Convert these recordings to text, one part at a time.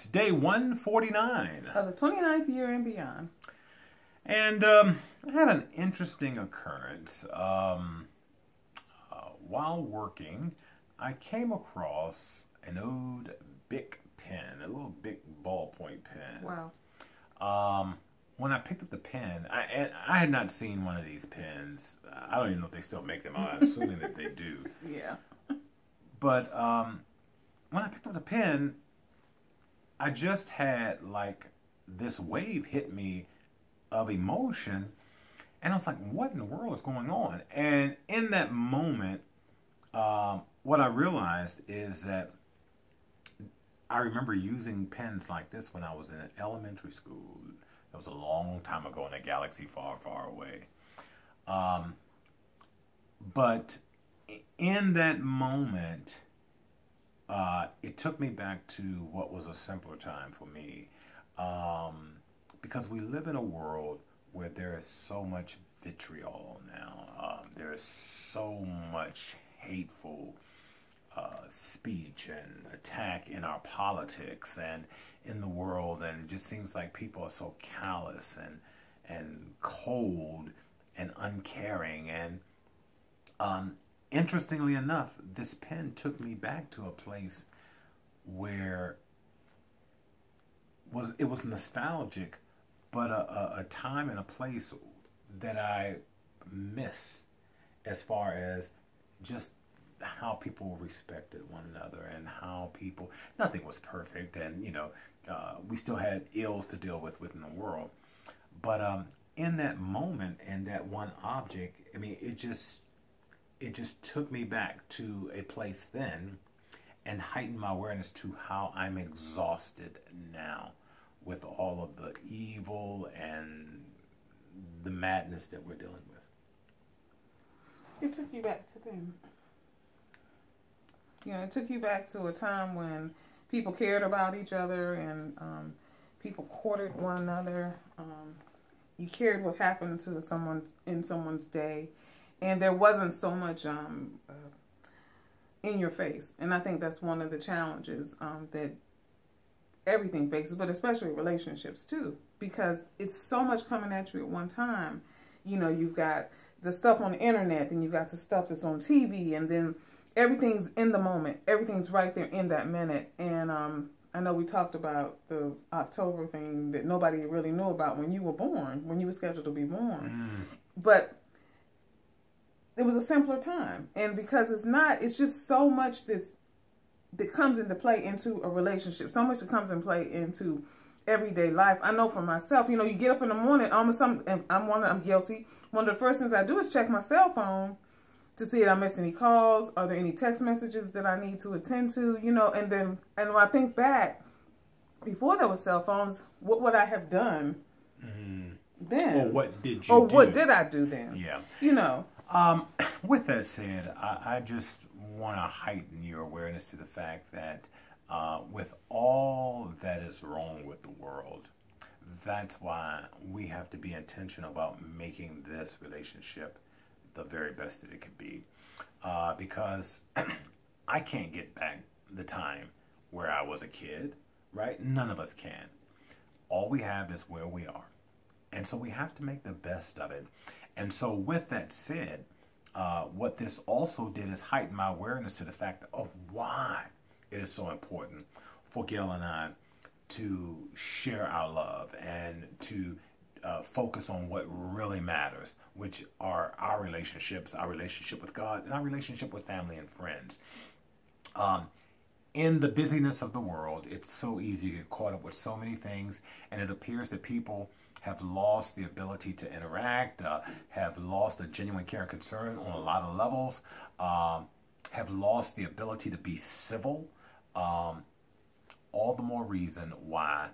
It's day 149. Of the 29th year and beyond. And um, I had an interesting occurrence. Um, uh, while working, I came across an old Bic pen, a little Bic ballpoint pen. Wow. Um, when I picked up the pen, I I had not seen one of these pens. I don't even know if they still make them. I'm assuming that they do. Yeah. But um, when I picked up the pen, I just had like this wave hit me of emotion, and I was like, "What in the world is going on?" And in that moment, um, what I realized is that I remember using pens like this when I was in elementary school. It was a long time ago in a galaxy far, far away. Um, but in that moment, uh, it took me back to what was a simpler time for me. Um, because we live in a world where there is so much vitriol now. Um, there is so much hateful uh, speech and attack in our politics and in the world, and it just seems like people are so callous and and cold and uncaring. And um, interestingly enough, this pen took me back to a place where was it was nostalgic, but a, a, a time and a place that I miss as far as just how people respected one another and how people nothing was perfect and you know uh, we still had ills to deal with within the world. But um, in that moment and that one object i mean it just it just took me back to a place then and heightened my awareness to how i'm exhausted now with all of the evil and the madness that we're dealing with It took you back to then. You know, it took you back to a time when people cared about each other and um, people courted one another. Um, you cared what happened to someone in someone's day, and there wasn't so much um, uh, in your face. And I think that's one of the challenges um, that everything faces, but especially relationships too, because it's so much coming at you at one time. You know, you've got the stuff on the internet, then you've got the stuff that's on TV, and then everything's in the moment. Everything's right there in that minute. And um, I know we talked about the October thing that nobody really knew about when you were born, when you were scheduled to be born. But it was a simpler time. And because it's not, it's just so much this that comes into play into a relationship, so much that comes in play into everyday life. I know for myself, you know, you get up in the morning, almost some, and I'm one, I'm guilty. One of the first things I do is check my cell phone to see if I missed any calls. Are there any text messages that I need to attend to? You know, and then and when I think back, before there were cell phones, what would I have done mm. then? or what did you Or do? what did I do then? yeah You know, Um, with that said, I, I just want to heighten your awareness to the fact that uh, with all that is wrong with the world, that's why we have to be intentional about making this relationship the very best that it could be. Uh, because I can't get back the time where I was a kid, right? None of us can. All we have is where we are. And so we have to make the best of it. And so, with that said, uh, what this also did is heighten my awareness to the fact of why it is so important for Gail and I to share our love and to uh, focus on what really matters, which are our relationships, our relationship with God, and our relationship with family and friends. Um, in the busyness of the world, it's so easy to get caught up with so many things, and it appears that people have lost the ability to interact, uh, have lost a genuine care and concern on a lot of levels, um, have lost the ability to be civil. Um, all the more reason why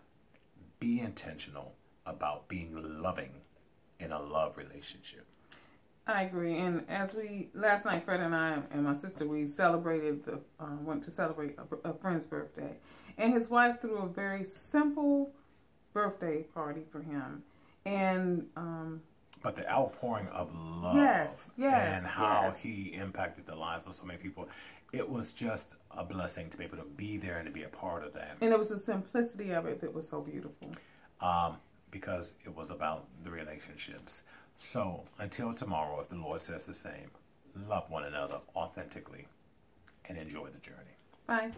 be intentional about being loving in a love relationship. I agree. And as we last night, Fred and I and my sister, we celebrated the uh, went to celebrate a, a friend's birthday, and his wife threw a very simple birthday party for him, and um, But the outpouring of love Yes, yes, and how yes. he impacted the lives of so many people. it was just a blessing to be able to be there and to be a part of that. And it was the simplicity of it that was so beautiful. Um, because it was about the relationships. So until tomorrow, if the Lord says the same, love one another authentically and enjoy the journey. Bye.